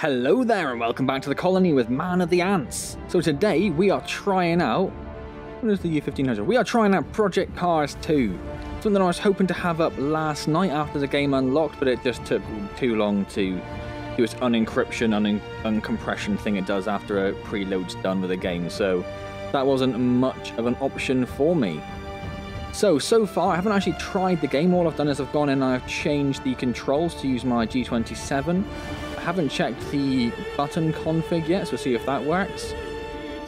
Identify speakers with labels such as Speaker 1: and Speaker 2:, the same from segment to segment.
Speaker 1: Hello there and welcome back to the colony with Man of the Antz. So today we are trying out, what is the year 1500? We are trying out Project Cars 2. Something I was hoping to have up last night after the game unlocked, but it just took too long to do its unencryption, un uncompression thing it does after a preload's done with a game. So that wasn't much of an option for me. So, so far I haven't actually tried the game. All I've done is I've gone in and I've changed the controls to use my G27 haven't checked the button config yet, so we'll see if that works.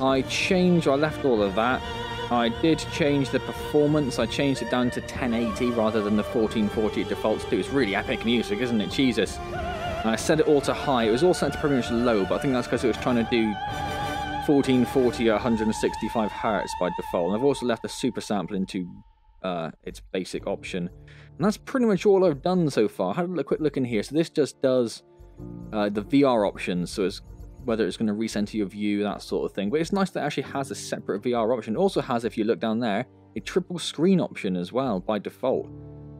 Speaker 1: I changed, I left all of that. I did change the performance. I changed it down to 1080 rather than the 1440 it defaults to. It's really epic music, isn't it? Jesus. And I set it all to high. It was all set to pretty much low, but I think that's because it was trying to do 1440 or 165 hertz by default. And I've also left the super sample into uh, its basic option. And that's pretty much all I've done so far. I had a quick look in here. So this just does uh, the VR options, so it's whether it's going to recenter your view, that sort of thing. But it's nice that it actually has a separate VR option. It also has, if you look down there, a triple screen option as well by default.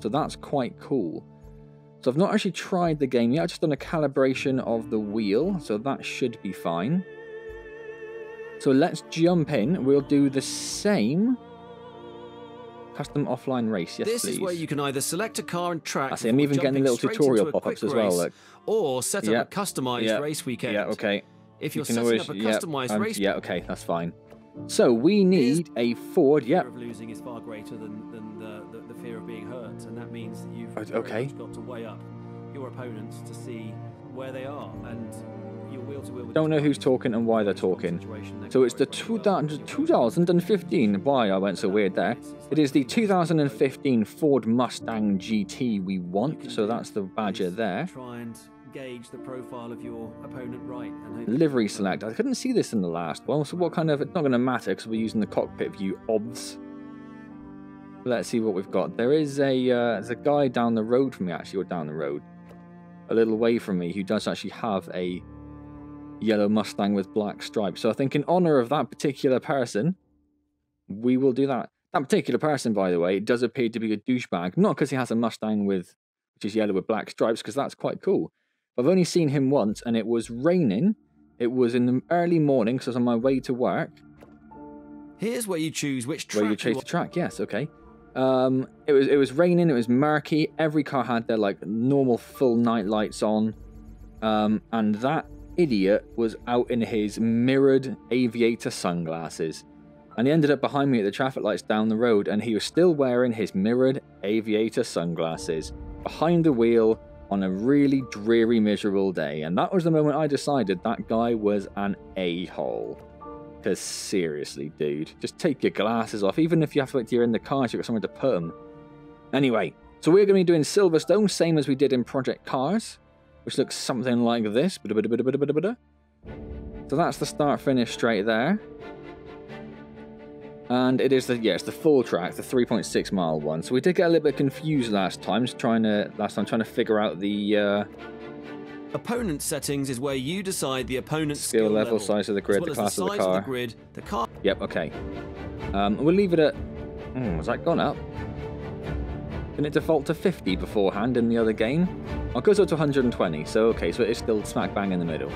Speaker 1: So that's quite cool. So I've not actually tried the game yet, I've just done a calibration of the wheel, so that should be fine. So let's jump in, we'll do the same Custom offline race, yes,
Speaker 2: This
Speaker 1: please.
Speaker 2: is where you can either select a car and track.
Speaker 1: I see. I'm even getting little tutorial pop-ups as well. Look.
Speaker 2: Or set up
Speaker 1: yep.
Speaker 2: a customized
Speaker 1: yep.
Speaker 2: race weekend.
Speaker 1: Yeah, okay.
Speaker 2: If you're you setting always, up a customized
Speaker 1: yep,
Speaker 2: race,
Speaker 1: yeah, okay, that's fine. So we need a Ford.
Speaker 2: Yeah. of losing is far greater than, than the, the, the, fear of being hurt, and that means that you've
Speaker 1: okay.
Speaker 2: got to weigh up your opponents to see where they are and
Speaker 1: don't know who's talking and why they're talking. So it's the 2015, why I went so weird there. It is the 2015 Ford Mustang GT we want, so that's the badger there.
Speaker 2: Try and gauge the profile of your opponent right.
Speaker 1: Livery select. I couldn't see this in the last one, so what kind of, it's not going to matter because we're using the cockpit view obs. Let's see what we've got. There is a, uh, there's a guy down the road from me actually, or down the road, a little way from me, who does actually have a yellow Mustang with black stripes. So I think in honor of that particular person, we will do that. That particular person, by the way, does appear to be a douchebag. Not because he has a Mustang with which is yellow with black stripes, because that's quite cool. I've only seen him once, and it was raining. It was in the early morning, because I was on my way to work.
Speaker 2: Here's where you choose which track.
Speaker 1: Where you choose the track. Yes, okay. Um, it was it was raining. It was murky. Every car had their like normal full night lights on, um, and that idiot was out in his mirrored aviator sunglasses. And he ended up behind me at the traffic lights down the road, and he was still wearing his mirrored aviator sunglasses behind the wheel on a really dreary, miserable day. And that was the moment I decided that guy was an a hole. Because seriously, dude, just take your glasses off. Even if you have to wait till you're in the car, so you've got somewhere to put them. Anyway, so we're going to be doing Silverstone, same as we did in Project Cars which looks something like this. So that's the start finish straight there. And it is the yeah, it's the full track, the 3.6 mile one. So we did get a little bit confused last time, Just trying to last time trying to figure out the uh,
Speaker 2: opponent settings is where you decide the opponent's
Speaker 1: skill,
Speaker 2: skill
Speaker 1: level, size of the grid,
Speaker 2: well
Speaker 1: the class
Speaker 2: the
Speaker 1: of the car.
Speaker 2: Of the grid, the car.
Speaker 1: Yep, okay. Um, we'll leave it at. Hmm, has that gone up? Didn't it default to 50 beforehand in the other game? Oh, it goes up to 120, so okay, so it's still smack bang in the middle.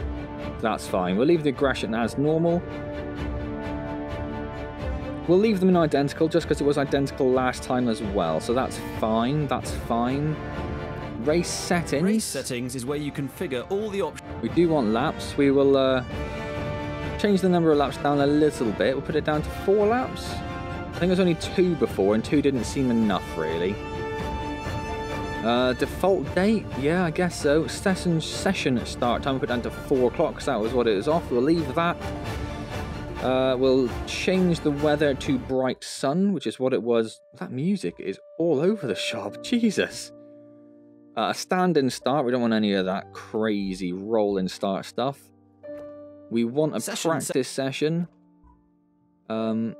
Speaker 1: That's fine. We'll leave the aggression as normal. We'll leave them in identical just because it was identical last time as well, so that's fine, that's fine. Race settings.
Speaker 2: Race settings is where you configure all the options.
Speaker 1: We do want laps. We will uh, change the number of laps down a little bit. We'll put it down to four laps. I think it was only two before, and two didn't seem enough, really. Uh, default date? Yeah, I guess so. Session, session start time, put down to 4 o'clock because that was what it was off. We'll leave that. Uh, we'll change the weather to bright sun, which is what it was. That music is all over the shop. Jesus. Uh, stand start. We don't want any of that crazy rolling start stuff. We want a session practice se session. Um,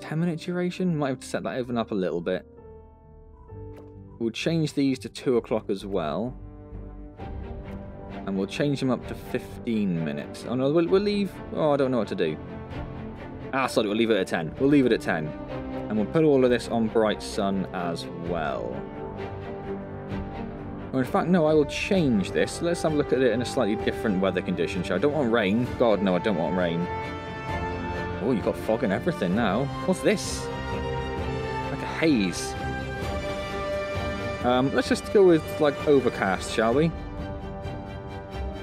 Speaker 1: 10 minute duration. Might have to set that even up a little bit. We'll change these to 2 o'clock as well. And we'll change them up to 15 minutes. Oh no, we'll, we'll leave... Oh, I don't know what to do. Ah, sorry, we'll leave it at 10. We'll leave it at 10. And we'll put all of this on Bright Sun as well. Or in fact, no, I will change this. Let's have a look at it in a slightly different weather condition. I don't want rain. God, no, I don't want rain. Oh, you've got fog and everything now. What's this? Like a haze. Um, let's just go with, like, overcast, shall we?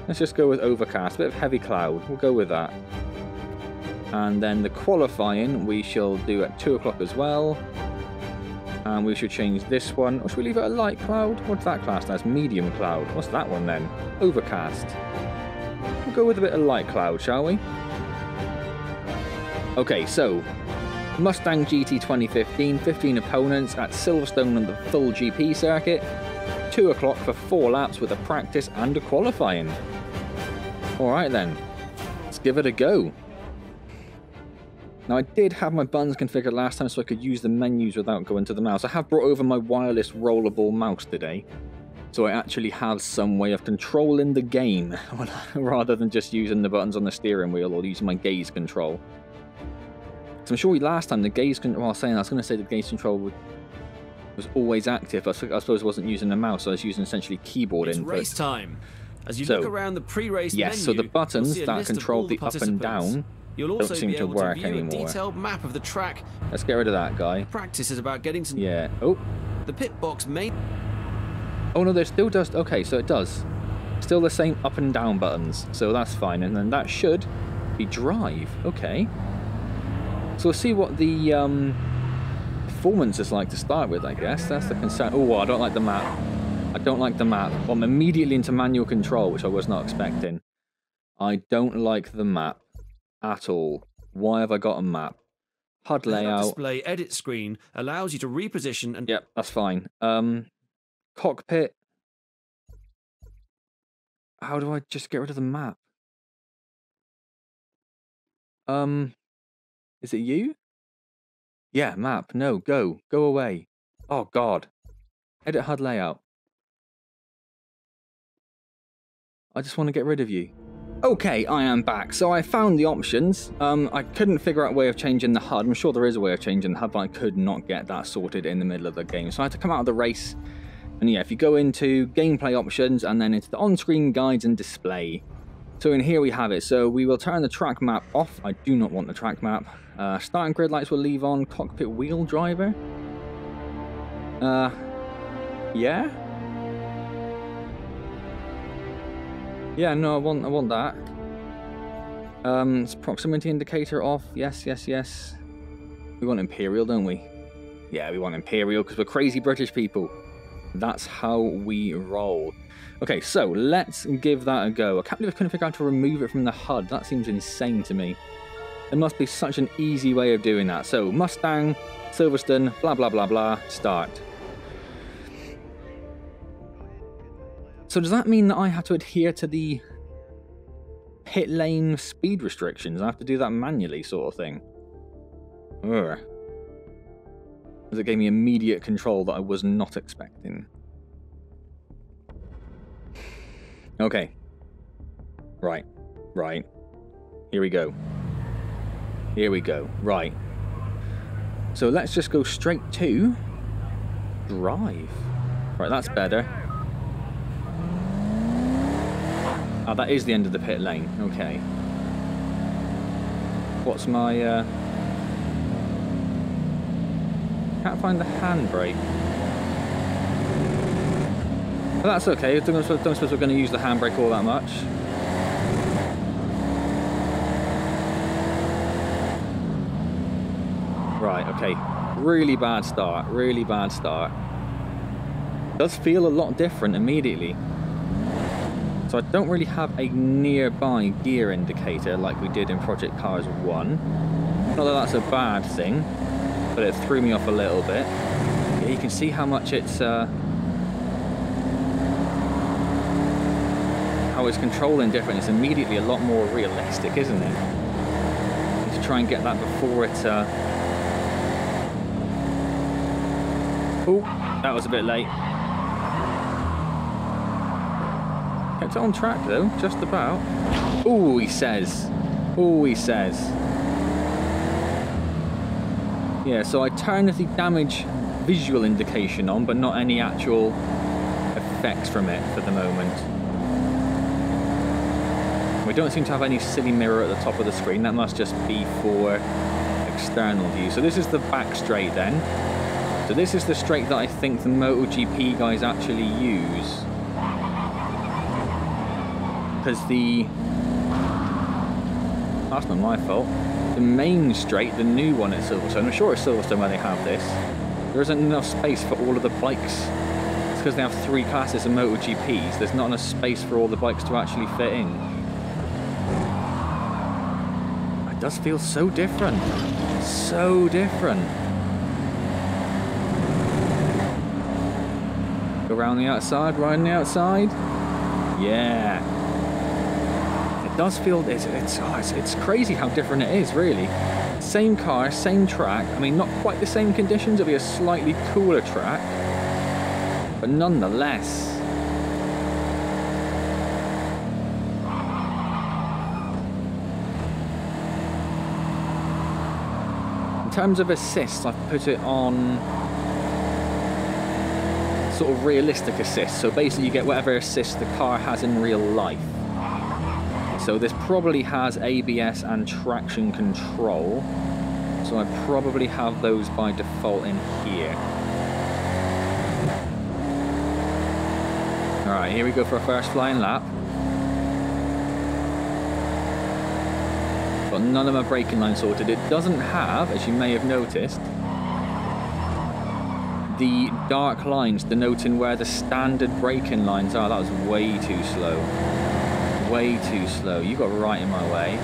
Speaker 1: Let's just go with overcast. A bit of heavy cloud. We'll go with that. And then the qualifying we shall do at 2 o'clock as well. And we should change this one. Or should we leave it a light cloud? What's that class? That's medium cloud. What's that one then? Overcast. We'll go with a bit of light cloud, shall we? Okay, so Mustang GT 2015, 15 opponents at Silverstone on the full GP circuit. 2 o'clock for 4 laps with a practice and a qualifying. Alright then, let's give it a go. Now I did have my buttons configured last time so I could use the menus without going to the mouse. I have brought over my wireless rollerball mouse today. So I actually have some way of controlling the game rather than just using the buttons on the steering wheel or using my gaze control. So I'm sure last time the gaze control, well, I was saying I was going to say the gaze control would, was always active. I, suppose I wasn't using a mouse, I was using essentially keyboard
Speaker 2: it's
Speaker 1: input.
Speaker 2: race time. As you
Speaker 1: so,
Speaker 2: look around the pre-race
Speaker 1: yes,
Speaker 2: menu,
Speaker 1: so the buttons that control
Speaker 2: the,
Speaker 1: the up and down
Speaker 2: You'll also
Speaker 1: don't seem
Speaker 2: be
Speaker 1: to work
Speaker 2: to view
Speaker 1: anymore.
Speaker 2: a detailed map of the track.
Speaker 1: Let's get rid of that guy.
Speaker 2: Practice is about getting to
Speaker 1: Yeah. Oh.
Speaker 2: the pit box main.
Speaker 1: Oh no, there's still does. Okay, so it does. Still the same up and down buttons, so that's fine. And then that should be drive. Okay. So we'll see what the um, performance is like to start with, I guess. That's the concern. Oh, I don't like the map. I don't like the map. I'm immediately into manual control, which I was not expecting. I don't like the map at all. Why have I got a map? HUD layout.
Speaker 2: display edit screen allows you to reposition and.
Speaker 1: Yep, that's fine. Um, cockpit. How do I just get rid of the map? Um, is it you? Yeah, map. No, go. Go away. Oh, God. Edit HUD layout. I just want to get rid of you. Okay, I am back. So I found the options. Um, I couldn't figure out a way of changing the HUD. I'm sure there is a way of changing the HUD, but I could not get that sorted in the middle of the game. So I had to come out of the race. And yeah, if you go into gameplay options and then into the on-screen guides and display. So in here we have it. So we will turn the track map off. I do not want the track map. Uh, starting grid lights will leave on. Cockpit wheel driver. Uh, yeah. Yeah, no, I want, I want that. Um, it's proximity indicator off. Yes, yes, yes. We want Imperial, don't we? Yeah, we want Imperial because we're crazy British people. That's how we roll. Okay, so let's give that a go. I can't believe I couldn't figure out how to remove it from the HUD. That seems insane to me. There must be such an easy way of doing that. So, Mustang, Silverstone, blah, blah, blah, blah, start. So does that mean that I have to adhere to the pit lane speed restrictions? I have to do that manually sort of thing? Ugh. It gave me immediate control that I was not expecting. Okay. Right. Right. Here we go. Here we go. Right. So let's just go straight to drive. Right, that's better. Oh, that is the end of the pit lane. Okay. What's my... Uh... Can't find the handbrake. But that's okay. Don't suppose we're going to use the handbrake all that much. Right, okay. Really bad start. Really bad start. Does feel a lot different immediately. So I don't really have a nearby gear indicator like we did in Project Cars 1. Not that that's a bad thing, but it threw me off a little bit. Yeah, you can see how much it's... Uh, how it's controlling different. It's immediately a lot more realistic, isn't it? to try and get that before it... Uh... Oh, that was a bit late. Kept it on track though, just about. Oh, he says. Oh, he says. Yeah, so I turned the damage visual indication on, but not any actual effects from it for the moment. We don't seem to have any silly mirror at the top of the screen. That must just be for external view. So this is the back straight then. So this is the straight that I think the MotoGP guys actually use. Because the... That's not my fault. The main straight, the new one at Silverstone, I'm sure it's Silverstone where they have this, there isn't enough space for all of the bikes. It's because they have three classes of MotoGPs, there's not enough space for all the bikes to actually fit in. It does feel so different. So different. Around the outside, right on the outside. Yeah. It does feel, it's, it's, oh, it's, it's crazy how different it is, really. Same car, same track. I mean, not quite the same conditions, it'll be a slightly cooler track. But nonetheless, In terms of assists, I've put it on sort of realistic assist. So basically you get whatever assist the car has in real life. So this probably has ABS and traction control. So I probably have those by default in here. Alright, here we go for our first flying lap. Got none of my braking lines sorted. It doesn't have, as you may have noticed, the dark lines denoting where the standard braking lines are. That was way too slow. Way too slow. You got right in my way.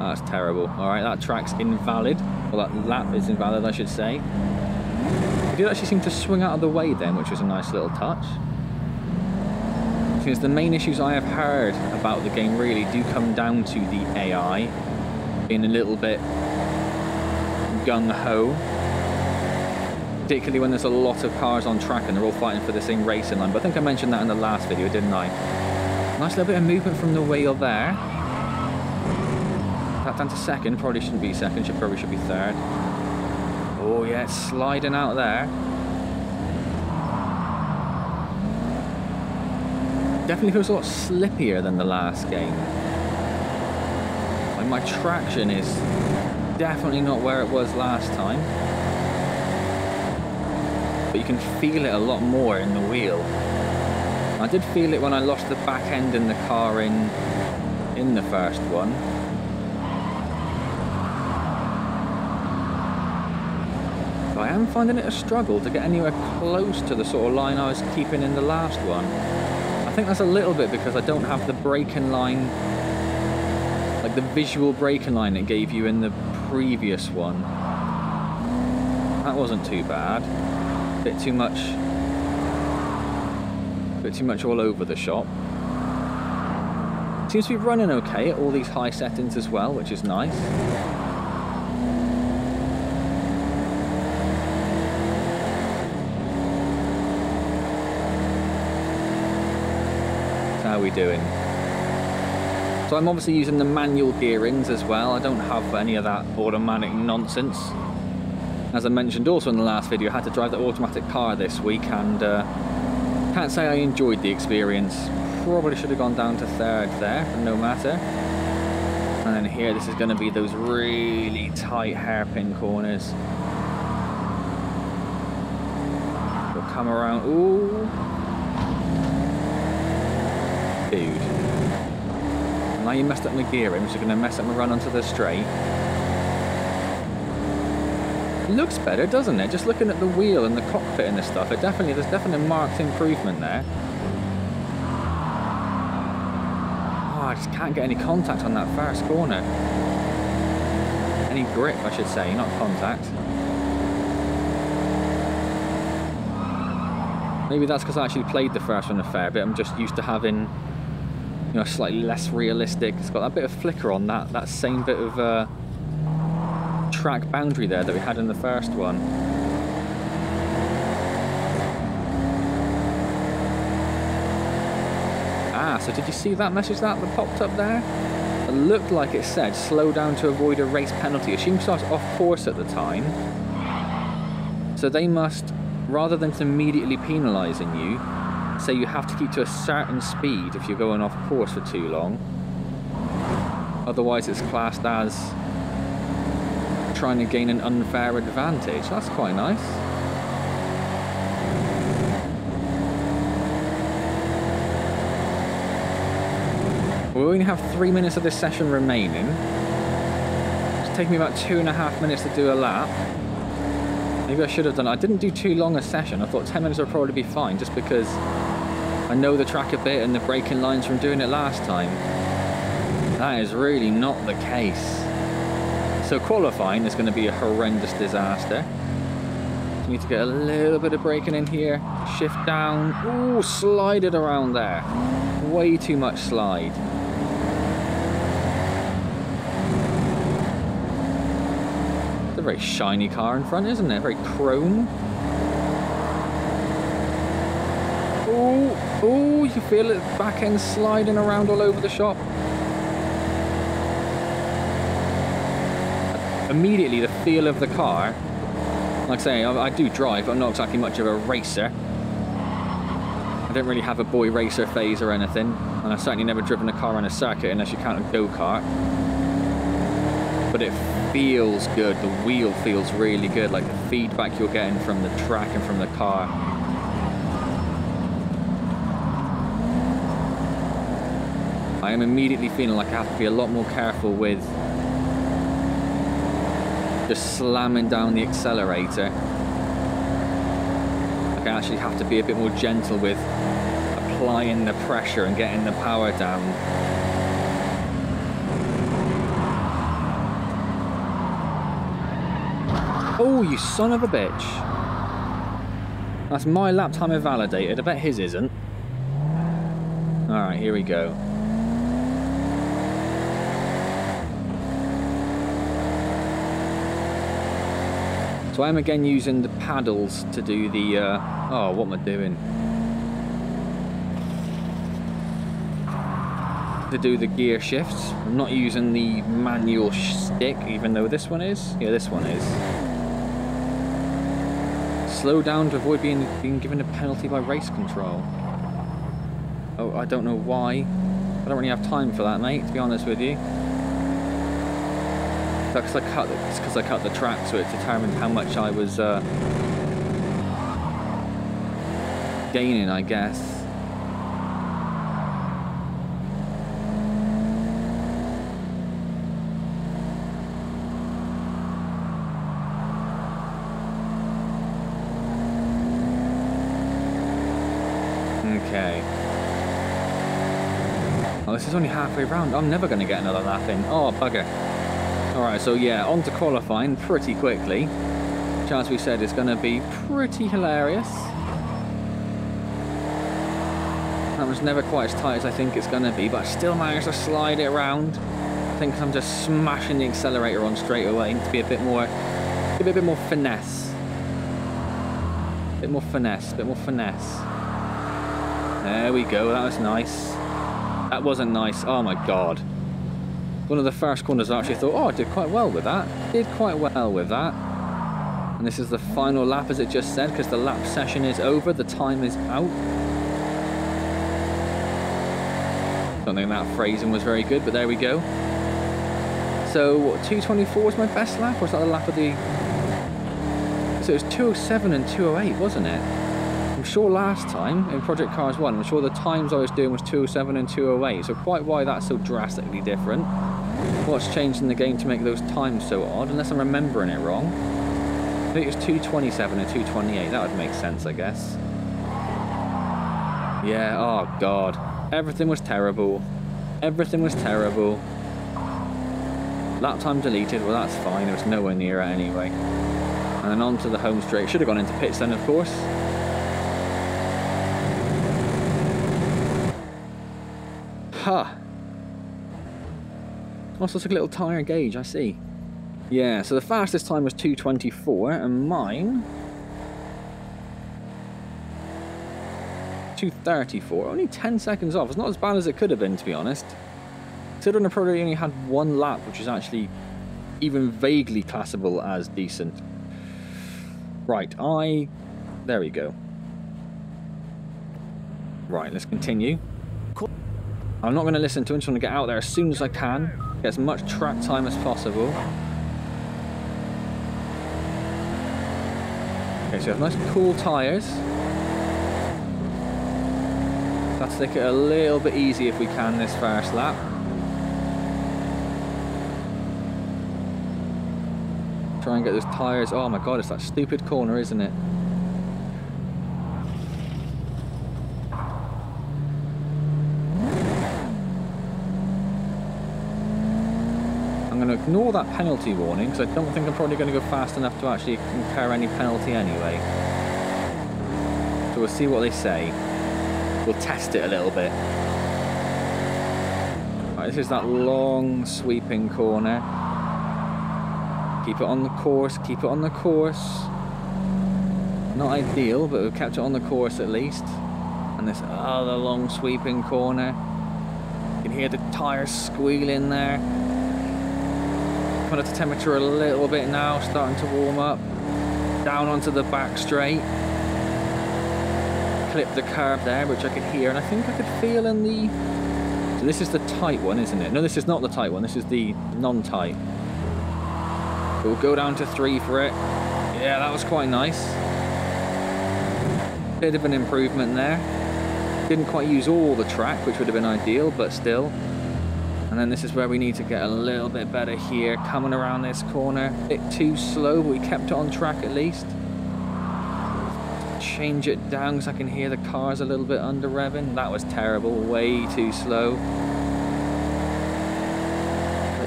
Speaker 1: That's terrible. Alright, that track's invalid. Well, that lap is invalid, I should say. It did actually seem to swing out of the way then, which was a nice little touch. Because the main issues I have heard about the game really do come down to the AI being a little bit gung-ho. Particularly when there's a lot of cars on track and they're all fighting for the same racing line. But I think I mentioned that in the last video, didn't I? Nice little bit of movement from the wheel there. That down to second, probably shouldn't be second, should probably should be third. Oh yeah, it's sliding out there. Definitely feels a lot slippier than the last game. My traction is definitely not where it was last time. But you can feel it a lot more in the wheel. I did feel it when I lost the back end in the car in in the first one. But I am finding it a struggle to get anywhere close to the sort of line I was keeping in the last one. I think that's a little bit because I don't have the braking line, the visual braking line it gave you in the previous one. That wasn't too bad. Bit too much, bit too much all over the shop. Seems to be running okay at all these high settings as well, which is nice. how are we doing? So I'm obviously using the manual gearings as well. I don't have any of that automatic nonsense. As I mentioned also in the last video, I had to drive the automatic car this week and uh, can't say I enjoyed the experience. Probably should have gone down to third there, but no matter. And then here, this is going to be those really tight hairpin corners. We'll come around. Ooh. Dude. Now you messed up my gearing, which is going to mess up my run onto the straight. Looks better, doesn't it? Just looking at the wheel and the cockpit and this stuff, it definitely there's definitely a marked improvement there. Oh, I just can't get any contact on that first corner. Any grip, I should say, not contact. Maybe that's because I actually played the first one a fair bit. I'm just used to having know, slightly less realistic. It's got that bit of flicker on that, that same bit of uh, track boundary there that we had in the first one. Ah, so did you see that message that, popped up there? It looked like it said, slow down to avoid a race penalty. Assume was off course at the time. So they must, rather than immediately penalising you, say you have to keep to a certain speed if you're going off course for too long. Otherwise it's classed as trying to gain an unfair advantage. That's quite nice. We only have three minutes of this session remaining. It's taking me about two and a half minutes to do a lap. Maybe I should have done I didn't do too long a session. I thought 10 minutes would probably be fine just because I know the track a bit and the braking lines from doing it last time. That is really not the case. So qualifying is going to be a horrendous disaster. You need to get a little bit of braking in here. Shift down. Ooh, slide it around there. Way too much slide. It's a very shiny car in front, isn't it? Very chrome. Ooh, you feel it back end sliding around all over the shop. Immediately, the feel of the car, like I say, I, I do drive, but I'm not exactly much of a racer. I don't really have a boy racer phase or anything, and I've certainly never driven a car on a circuit unless you count a go-kart. But it feels good, the wheel feels really good, like the feedback you're getting from the track and from the car. I am immediately feeling like I have to be a lot more careful with just slamming down the accelerator. Like I actually have to be a bit more gentle with applying the pressure and getting the power down. Oh, you son of a bitch. That's my lap time invalidated. I bet his isn't. Alright, here we go. So I'm again using the paddles to do the, uh, oh, what am I doing? To do the gear shifts. I'm not using the manual stick, even though this one is. Yeah, this one is. Slow down to avoid being, being given a penalty by race control. Oh, I don't know why. I don't really have time for that, mate, to be honest with you. Because I cut, I cut the track, so it determined how much I was uh, gaining, I guess. Okay. Oh, this is only halfway round. I'm never going to get another lap in. Oh, bugger. Alright, so yeah, on to qualifying pretty quickly. Which, as we said, is going to be pretty hilarious. That was never quite as tight as I think it's going to be, but I still managed to slide it around. I think I'm just smashing the accelerator on straight away to be a bit more, a bit more finesse. A bit more finesse, a bit more finesse. There we go, that was nice. That wasn't nice, oh my god. One of the first corners I actually thought, oh, I did quite well with that. Did quite well with that. And this is the final lap, as it just said, because the lap session is over, the time is out. Don't think that phrasing was very good, but there we go. So, what, 224 was my best lap, or was that the lap of the... So it was 207 and 208, wasn't it? I'm sure last time in Project Cars 1, I'm sure the times I was doing was 207 and 208, so quite why that's so drastically different. What's changed in the game to make those times so odd, unless I'm remembering it wrong. I think it was 227 and 228, that would make sense, I guess. Yeah, oh god. Everything was terrible. Everything was terrible. Lap time deleted, well that's fine, it was nowhere near it anyway. And then on to the home straight. Should have gone into pits then, of course. Also took a little tyre gauge, I see. Yeah, so the fastest time was 224, and mine... 234, only 10 seconds off. It's not as bad as it could have been, to be honest. Considering I probably only had one lap, which is actually even vaguely classable as decent. Right, I... There we go. Right, let's continue. I'm not going to listen to him, I just want to get out there as soon as I can. Get as much track time as possible. Okay, so we have nice cool tyres. Let's take it a little bit easy if we can this first lap. Try and get those tyres. Oh my god, it's that stupid corner, isn't it? I'm going to ignore that penalty warning because I don't think I'm probably going to go fast enough to actually incur any penalty anyway. So we'll see what they say. We'll test it a little bit. Right, this is that long sweeping corner. Keep it on the course, keep it on the course. Not ideal, but we've kept it on the course at least. And this other long sweeping corner. You can hear the tyres squealing there. Up the temperature a little bit now, starting to warm up. Down onto the back straight. Clip the curb there, which I could hear, and I think I could feel in the... So this is the tight one, isn't it? No, this is not the tight one, this is the non-tight. We'll go down to three for it. Yeah, that was quite nice. Bit of an improvement there. Didn't quite use all the track, which would have been ideal, but still. And then this is where we need to get a little bit better here, coming around this corner. Bit too slow, but we kept it on track at least. Change it down because I can hear the cars a little bit under revving. That was terrible, way too slow.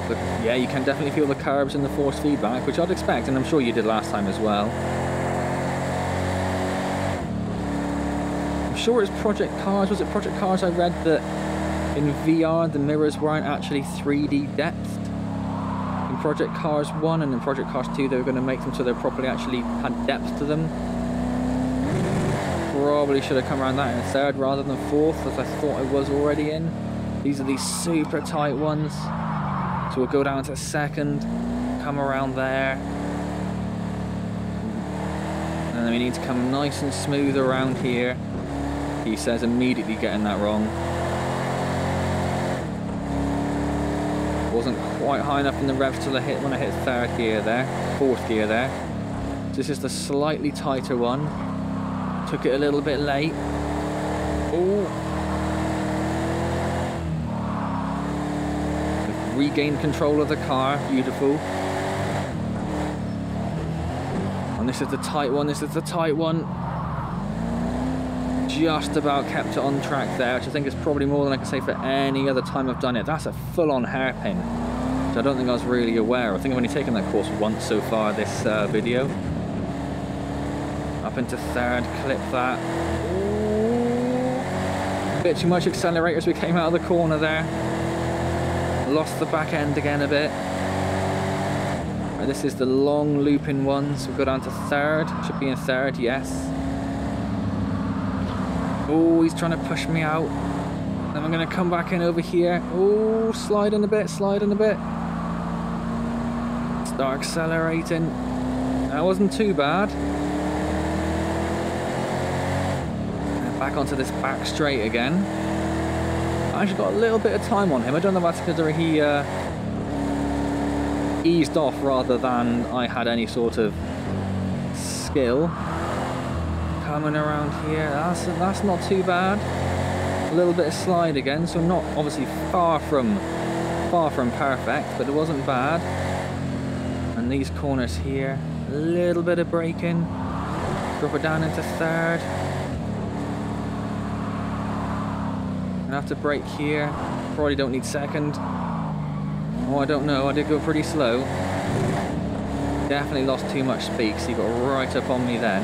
Speaker 1: But yeah, you can definitely feel the carbs and the force feedback, which I'd expect, and I'm sure you did last time as well. I'm sure it's Project Cars. Was it Project Cars I read that in VR the mirrors weren't actually 3D depth? In Project Cars 1 and in Project Cars 2 they were going to make them so they properly actually had depth to them. Probably should have come around that in third rather than fourth as I thought I was already in. These are these super tight ones. So we'll go down to second, come around there. And then we need to come nice and smooth around here. He says immediately getting that wrong. Wasn't quite high enough in the revs till I hit when I hit third gear there, fourth gear there. This is the slightly tighter one. Took it a little bit late. Oh. Regained control of the car, beautiful. And this is the tight one, this is the tight one. Just about kept it on track there, which I think is probably more than I can say for any other time I've done it. That's a full-on hairpin, which I don't think I was really aware. I think I've only taken that course once so far this uh, video. Up into third, clip that. Bit too much accelerator as we came out of the corner there. Lost the back end again a bit. Right, this is the long looping one, so we'll go down to third. Should be in third, yes. Oh, he's trying to push me out. Then I'm going to come back in over here. Oh, sliding a bit, sliding a bit. Start accelerating. That wasn't too bad. back onto this back straight again. I actually got a little bit of time on him. I don't know if that's because he uh, eased off rather than I had any sort of skill. Coming around here, that's, that's not too bad. A little bit of slide again, so not obviously far from far from perfect, but it wasn't bad. And these corners here, a little bit of braking. Drop it down into third. Have to brake here. Probably don't need second. Oh, I don't know. I did go pretty slow. Definitely lost too much speed, so he got right up on me then.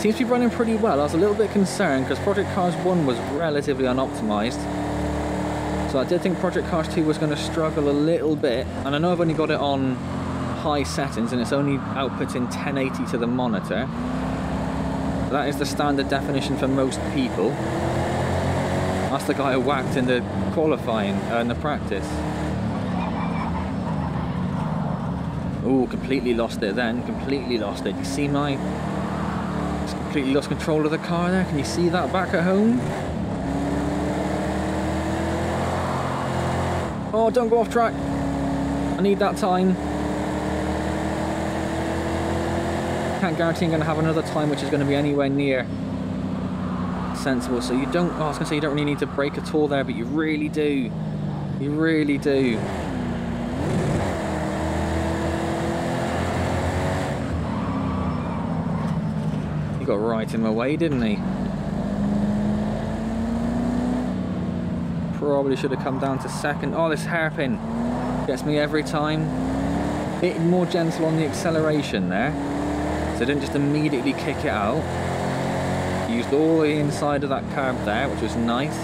Speaker 1: Seems to be running pretty well. I was a little bit concerned because Project Cars 1 was relatively unoptimized. So I did think Project Cars 2 was going to struggle a little bit. And I know I've only got it on high settings and it's only outputting 1080 to the monitor. That is the standard definition for most people. That's the guy who whacked in the qualifying, uh, the practice. Oh, completely lost it then. Completely lost it. You see my... Completely lost control of the car there. Can you see that back at home? Oh, don't go off track. I need that time. Can't guarantee I'm going to have another time which is going to be anywhere near sensible. So you don't, oh, I was going to say you don't really need to brake at all there, but you really do. You really do. He got right in my way, didn't he? Probably should have come down to second. Oh, this hairpin gets me every time. Bit more gentle on the acceleration there. So didn't just immediately kick it out. Used all the inside of that curb there, which was nice.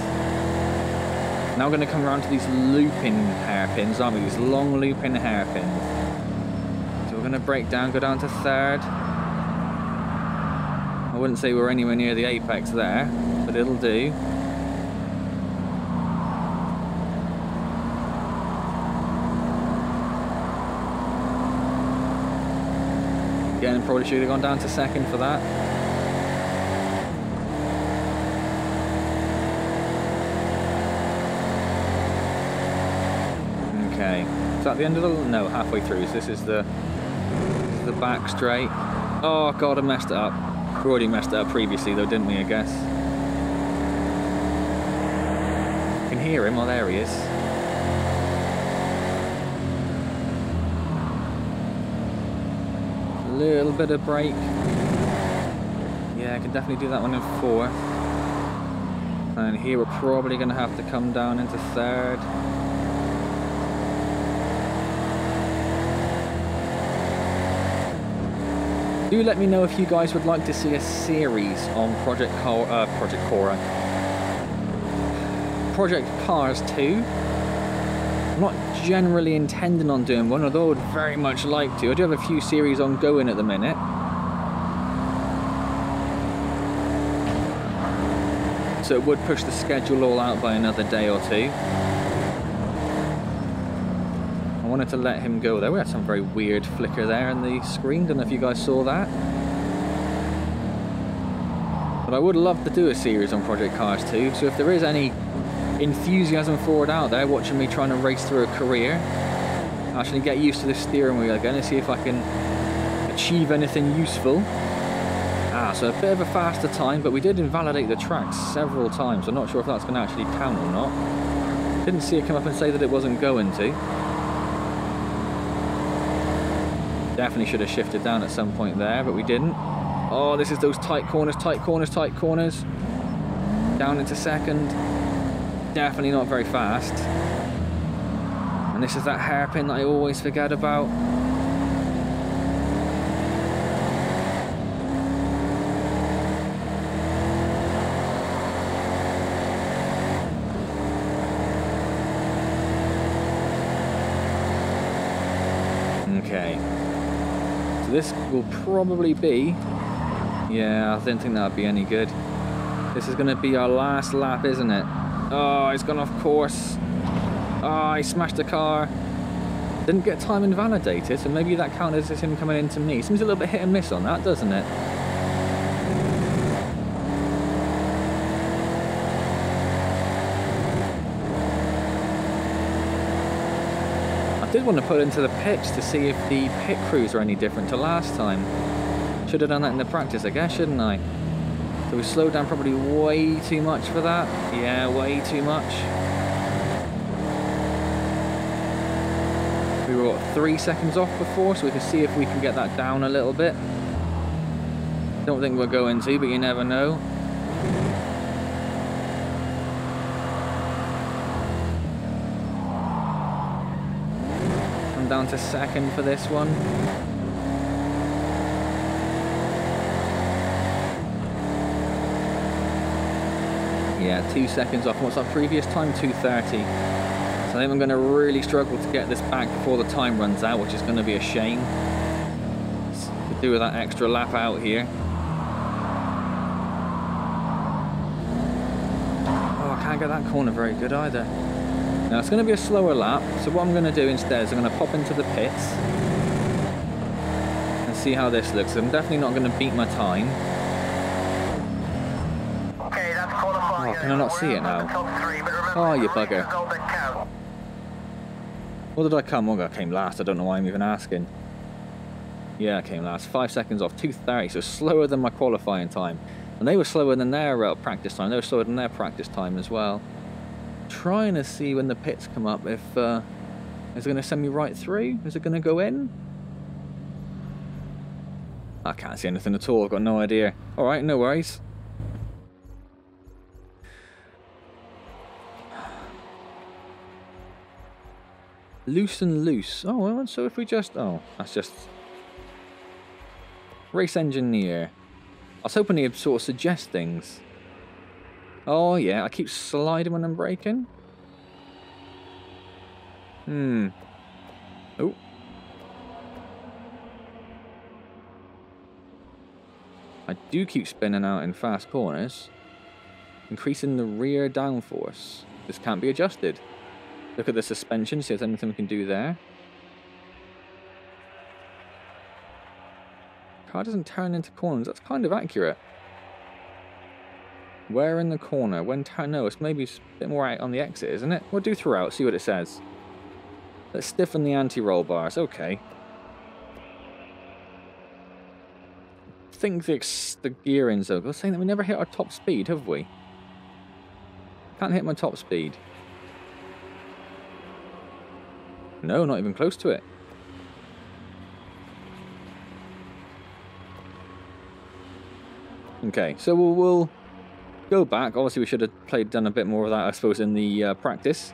Speaker 1: Now we're going to come around to these looping hairpins, aren't we? These long looping hairpins. So we're going to break down, go down to third. I wouldn't say we're anywhere near the apex there, but it'll do. Probably should have gone down to second for that. Okay, is that the end of the... no, halfway through, so this is the, the back straight. Oh god, I messed it up. We already messed it up previously though, didn't we, I guess? I can hear him, oh there he is. Little bit of brake. Yeah, I can definitely do that one in fourth. And here we're probably going to have to come down into third. Do let me know if you guys would like to see a series on Project Car uh, Project Cora. Project Cars 2. I'm not generally intending on doing one, although I would very much like to. I do have a few series ongoing at the minute. So it would push the schedule all out by another day or two. I wanted to let him go there. We had some very weird flicker there in the screen. Don't know if you guys saw that. But I would love to do a series on Project Cars 2. So if there is any enthusiasm for it out there, watching me trying to race through a career, actually get used to the steering wheel again and see if I can achieve anything useful. Ah, so a bit of a faster time, but we did invalidate the track several times. I'm not sure if that's going to actually count or not. Didn't see it come up and say that it wasn't going to. Definitely should have shifted down at some point there, but we didn't. Oh, this is those tight corners, tight corners, tight corners. Down into second. Definitely not very fast. And this is that hairpin that I always forget about. Okay. So this will probably be... Yeah, I didn't think that would be any good. This is going to be our last lap, isn't it? Oh, he's gone off course. Oh, he smashed the car. Didn't get time invalidated, so maybe that counted as him coming into me. Seems a little bit hit and miss on that, doesn't it? I did want to put into the pits to see if the pit crews are any different to last time. Should have done that in the practice, I guess, shouldn't I? So we slowed down probably way too much for that. Yeah, way too much. We were what, three seconds off before, so we can see if we can get that down a little bit. Don't think we're going to, but you never know. I'm down to second for this one. Yeah, two seconds off. What's our previous time? 2.30. So I think I'm going to really struggle to get this back before the time runs out, which is going to be a shame. Could do with that extra lap out here. Oh, I can't get that corner very good either. Now it's going to be a slower lap, so what I'm going to do instead is I'm going to pop into the pits. And see how this looks. I'm definitely not going to beat my time.
Speaker 3: Okay, that's qualifying.
Speaker 1: Oh, can I not see it now? Oh, you bugger. What did I come? Well, I came last. I don't know why I'm even asking. Yeah, I came last. Five seconds off. 230, so slower than my qualifying time. And they were slower than their uh, practice time. They were slower than their practice time as well. Trying to see when the pits come up if... Uh, is it going to send me right through? Is it going to go in? I can't see anything at all. I've got no idea. Alright, no worries. Loose and loose. Oh, well, so if we just... Oh, that's just... Race engineer. I was hoping he'd sort of suggest things. Oh, yeah, I keep sliding when I'm braking. Hmm. Oh. I do keep spinning out in fast corners. Increasing the rear downforce. This can't be adjusted. Look at the suspension, see if there's anything we can do there. Car doesn't turn into corners, that's kind of accurate. Where in the corner? When turn? No, it's maybe a bit more out on the exit, isn't it? We'll do throughout, see what it says. Let's stiffen the anti-roll bars, okay. I think the, the gearing's. I was saying that we never hit our top speed, have we? Can't hit my top speed. No, not even close to it. Okay, so we'll, we'll, go back. Obviously, we should have played done a bit more of that, I suppose, in the uh, practice.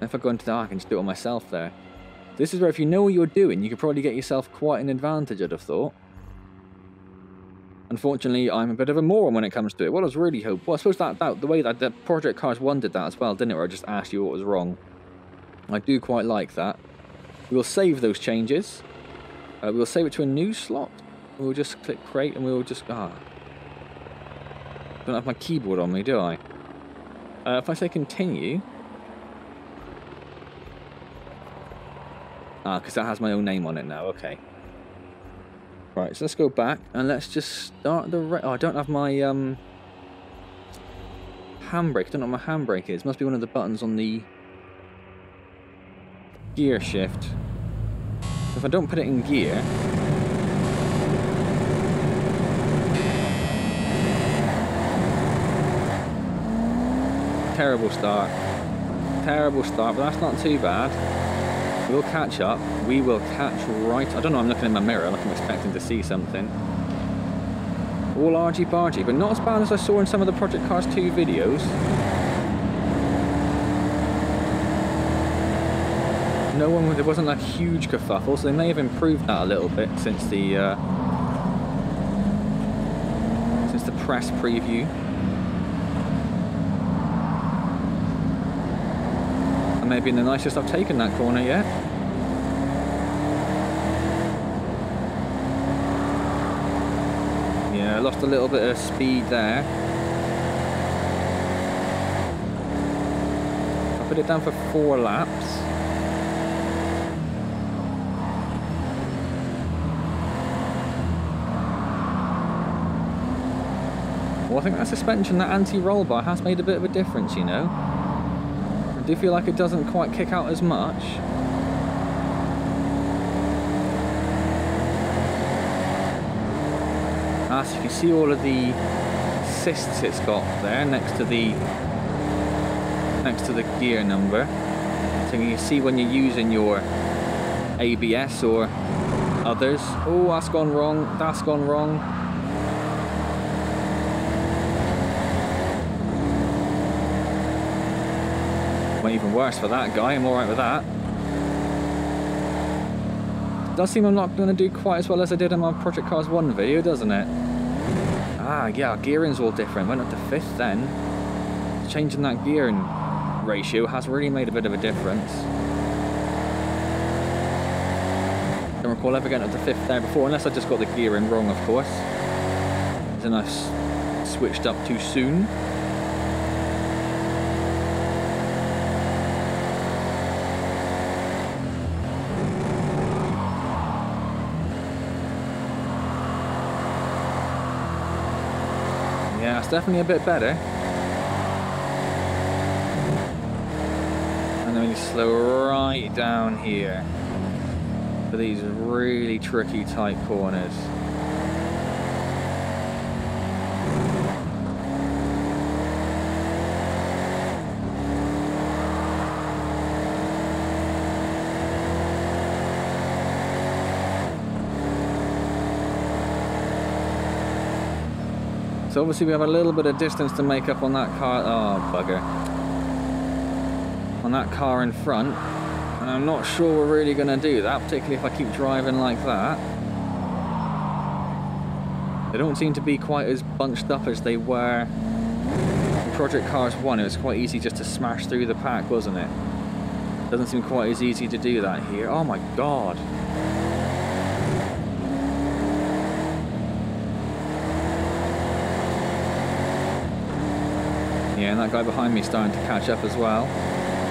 Speaker 1: If I go into the I can just do it myself there. This is where if you know what you're doing, you could probably get yourself quite an advantage, I'd have thought. Unfortunately, I'm a bit of a moron when it comes to it. What I was really hoping... Well, I suppose that, that the way that the Project Cars 1 did that as well, didn't it? Where I just asked you what was wrong. I do quite like that. We'll save those changes. Uh, we'll save it to a new slot. We'll just click create and we'll just... Ah. Don't have my keyboard on me, do I? Uh, if I say continue... Ah, because that has my own name on it now, okay. Right, so let's go back and let's just start the... Oh, I don't have my um, handbrake. I don't know what my handbrake is. Must be one of the buttons on the gear shift. If I don't put it in gear... Terrible start. Terrible start, but that's not too bad. We'll catch up. We will catch right... I don't know, I'm looking in my mirror like I'm expecting to see something. All argy-bargy, but not as bad as I saw in some of the Project Cars 2 videos. No one, there wasn't like huge kerfuffle, so they may have improved that a little bit since the uh, since the press preview. And maybe the nicest I've taken that corner yet. Yeah, I lost a little bit of speed there. I put it down for four laps. I think that suspension, that anti-roll bar has made a bit of a difference, you know. I do feel like it doesn't quite kick out as much. Ah, so you can see all of the assists it's got there next to the next to the gear number. So you can see when you're using your ABS or others. Oh, that's gone wrong. That's gone wrong. Even worse for that guy. I'm alright with that. Does seem I'm not going to do quite as well as I did in my Project Cars 1 video, doesn't it? Ah, yeah, gearing's all different. Went up to 5th then. Changing that gearing ratio has really made a bit of a difference. Don't recall ever getting up to 5th there before, unless I just got the gearing wrong, of course. Then I switched up too soon. Yeah, it's definitely a bit better. And then we slow right down here for these really tricky tight corners. So obviously we have a little bit of distance to make up on that car. Oh, bugger. On that car in front. And I'm not sure we're really going to do that, particularly if I keep driving like that. They don't seem to be quite as bunched up as they were in Project Cars 1. It was quite easy just to smash through the pack, wasn't it? Doesn't seem quite as easy to do that here. Oh my god. Yeah, and that guy behind me is starting to catch up as well.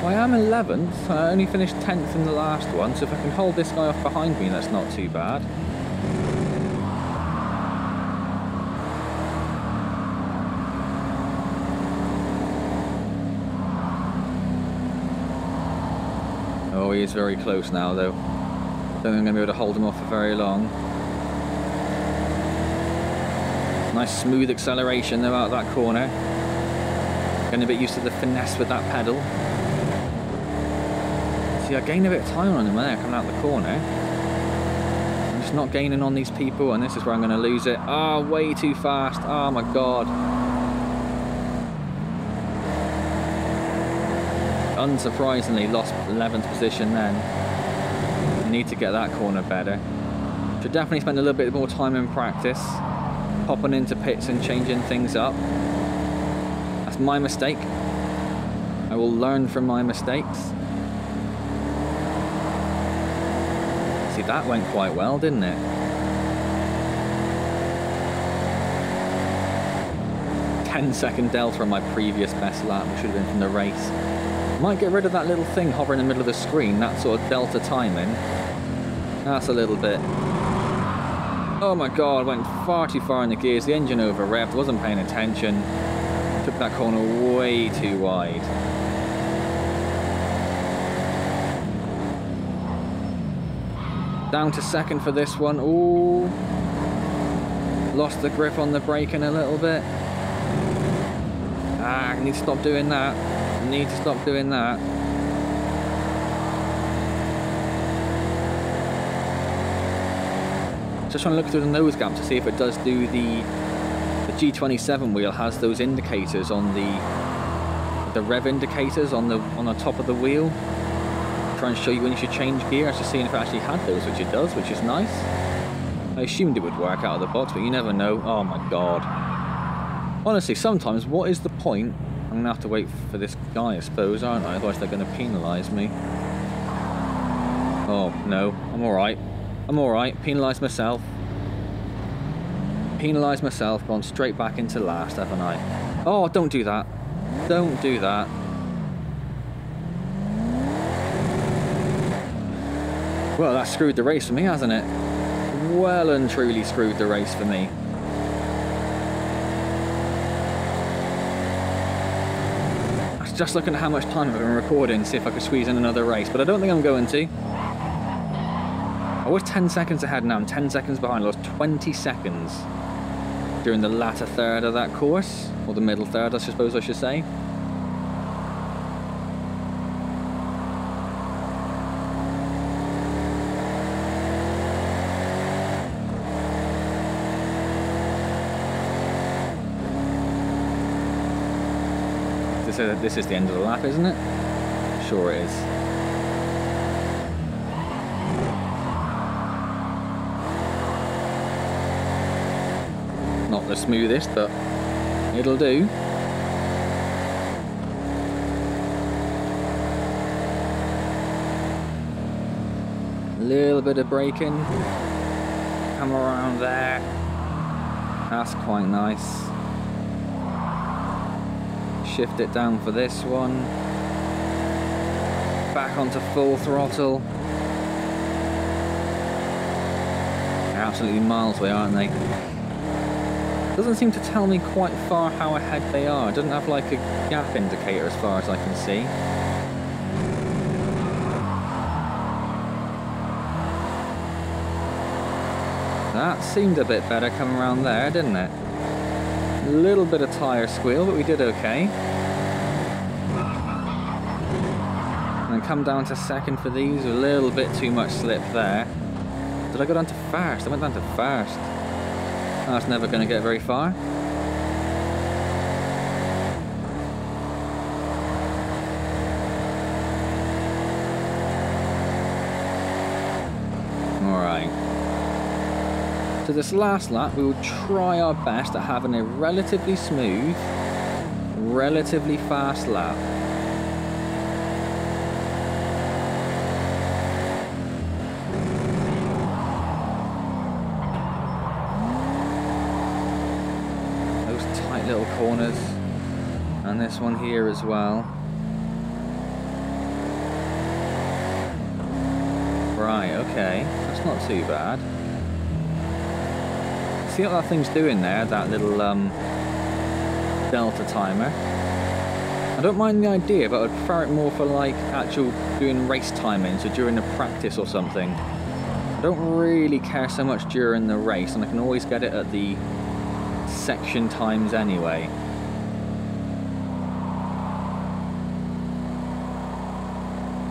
Speaker 1: I am 11th. I only finished 10th in the last one, so if I can hold this guy off behind me, that's not too bad. Oh, he is very close now, though. Don't think I'm going to be able to hold him off for very long. Nice smooth acceleration though out that corner. Getting a bit used to the finesse with that pedal. See, I gained a bit of time on him there coming out the corner. I'm just not gaining on these people, and this is where I'm going to lose it. Ah, oh, way too fast. Oh my god. Unsurprisingly, lost 11th position then. Need to get that corner better. Should definitely spend a little bit more time in practice, popping into pits and changing things up. My mistake. I will learn from my mistakes. See, that went quite well, didn't it? Ten second delta on my previous best lap, which should have been from the race. Might get rid of that little thing hovering in the middle of the screen, that sort of delta timing. That's a little bit. Oh my god, went far too far in the gears, the engine over revved, wasn't paying attention. Took that corner way too wide. Down to second for this one. Ooh. Lost the grip on the braking a little bit. Ah, I need to stop doing that. I need to stop doing that. Just trying to look through the nose gap to see if it does do the the G27 wheel has those indicators on the the rev indicators on the on the top of the wheel. Try and show you when you should change gear. I Just seeing if it actually had those, which it does, which is nice. I assumed it would work out of the box, but you never know. Oh my god. Honestly, sometimes what is the point? I'm gonna have to wait for this guy, I suppose, aren't I? Otherwise they're gonna penalise me. Oh no, I'm alright. I'm alright, penalise myself. Penalise myself, gone straight back into last, haven't I? Oh, don't do that. Don't do that. Well, that screwed the race for me, hasn't it? Well and truly screwed the race for me. I was just looking at how much time I've been recording, see if I could squeeze in another race, but I don't think I'm going to. I was 10 seconds ahead now, I'm 10 seconds behind, I lost 20 seconds during the latter third of that course, or the middle third I suppose I should say. This is, this is the end of the lap, isn't it? Sure it is. Smoothest, but it'll do. A little bit of braking. Come around there. That's quite nice. Shift it down for this one. Back onto full throttle. They're absolutely miles away, aren't they? Doesn't seem to tell me quite far how ahead they are. It doesn't have like a gap indicator as far as I can see. That seemed a bit better coming around there, didn't it? Little bit of tyre squeal, but we did okay. And come down to second for these, a little bit too much slip there. Did I go down to first? I went down to first. That's never going to get very far. Alright. So this last lap, we will try our best at having a relatively smooth, relatively fast lap. Those tight little corners. And one here as well. Right, okay. That's not too bad. See what that thing's doing there, that little um, delta timer. I don't mind the idea, but I'd prefer it more for like actual doing race timing, so during the practice or something. I don't really care so much during the race, and I can always get it at the section times anyway.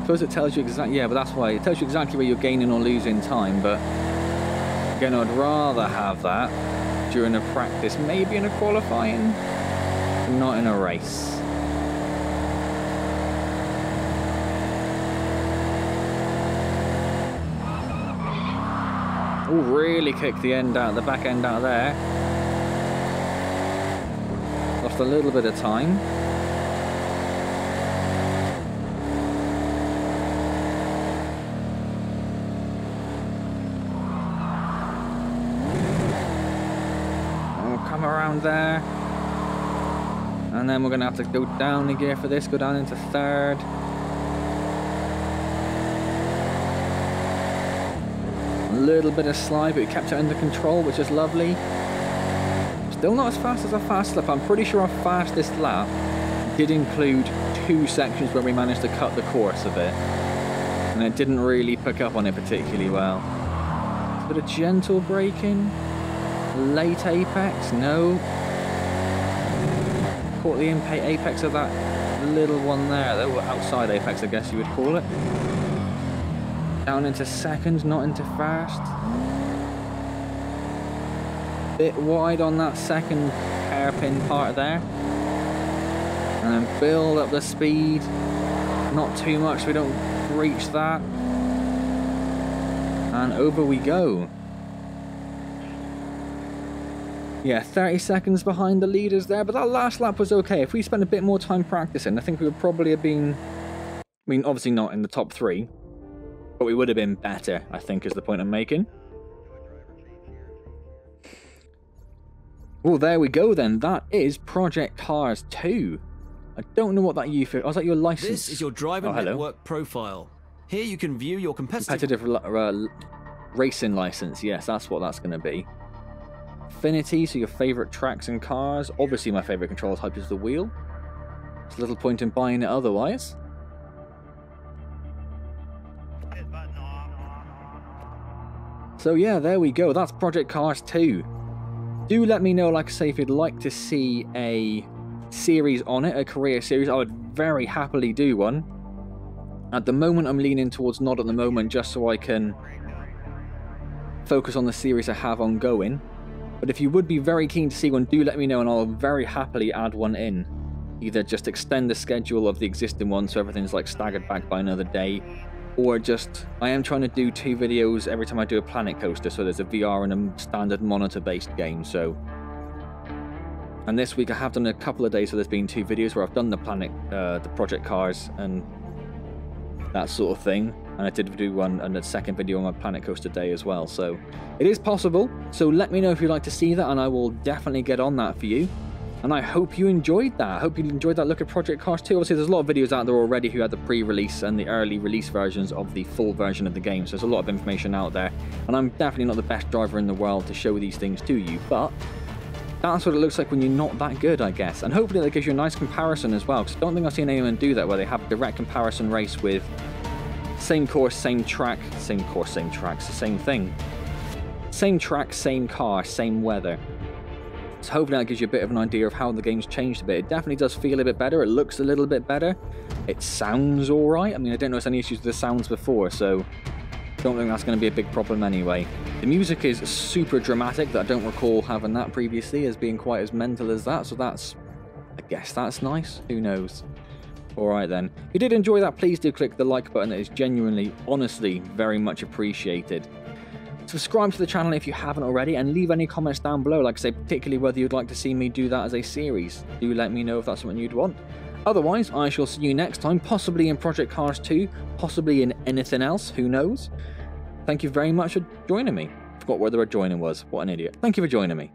Speaker 1: Suppose it tells you exactly, yeah, but that's why it tells you exactly where you're gaining or losing time, but again, I'd rather have that during a practice, maybe in a qualifying, not in a race. Oh, really kicked the end out, the back end out there. Lost a little bit of time. Around there. And then we're going to have to go down a gear for this, go down into third. A little bit of slide, but we kept it under control, which is lovely. Still not as fast as our fast lap. I'm pretty sure our fastest lap did include two sections where we managed to cut the course a bit. And it didn't really pick up on it particularly well. A bit of gentle braking. Late apex? No. Caught the apex of that little one there, though. Outside apex, I guess you would call it. Down into second, not into first. Bit wide on that second hairpin part there. And then build up the speed. Not too much, we don't reach that. And over we go. Yeah, 30 seconds behind the leaders there, but that last lap was okay. If we spent a bit more time practicing, I think we would probably have been... I mean, obviously not in the top three, but we would have been better, I think is the point I'm making. Well, there we go then. That is Project Cars 2. I don't know what that you for. Oh, is that your license?
Speaker 2: This is your driver
Speaker 1: oh,
Speaker 2: network profile. Here you can view your competitive...
Speaker 1: competitive uh, racing license. Yes, that's what that's going to be. Affinity, so your favourite tracks and cars. Obviously my favourite control type is the wheel. There's little point in buying it otherwise. So yeah, there we go. That's Project Cars 2. Do let me know, like I say, if you'd like to see a series on it, a career series. I would very happily do one. At the moment, I'm leaning towards not at the moment, just so I can focus on the series I have ongoing. But if you would be very keen to see one, do let me know and I'll very happily add one in. Either just extend the schedule of the existing one so everything's like staggered back by another day, or just, I am trying to do two videos every time I do a Planet Coaster, so there's a VR and a standard monitor-based game, so... And this week I have done a couple of days, so there's been two videos where I've done the Planet, uh, the Project Cars and that sort of thing and I did do one and a second video on my Planet Coaster day as well. So it is possible. So let me know if you'd like to see that, and I will definitely get on that for you. And I hope you enjoyed that. I hope you enjoyed that look at Project Cars 2. Obviously, there's a lot of videos out there already who had the pre-release and the early release versions of the full version of the game. So there's a lot of information out there. And I'm definitely not the best driver in the world to show these things to you, but that's what it looks like when you're not that good, I guess. And hopefully that gives you a nice comparison as well, because I don't think I've seen anyone do that where they have a direct comparison race with same course, same track, same course, same tracks, the same thing. Same track, same car, same weather. So hopefully that gives you a bit of an idea of how the game's changed a bit. It definitely does feel a bit better, it looks a little bit better. It sounds alright, I mean I don't notice any issues with the sounds before, so don't think that's going to be a big problem anyway. The music is super dramatic, that I don't recall having that previously as being quite as mental as that, so that's... I guess that's nice, who knows. Alright then. If you did enjoy that, please do click the like button, that is genuinely, honestly, very much appreciated. Subscribe to the channel if you haven't already, and leave any comments down below, like I say, particularly whether you'd like to see me do that as a series. Do let me know if that's something you'd want. Otherwise, I shall see you next time, possibly in Project Cars 2, possibly in anything else, who knows. Thank you very much for joining me. Forgot where the joining was. What an idiot. Thank you for joining me.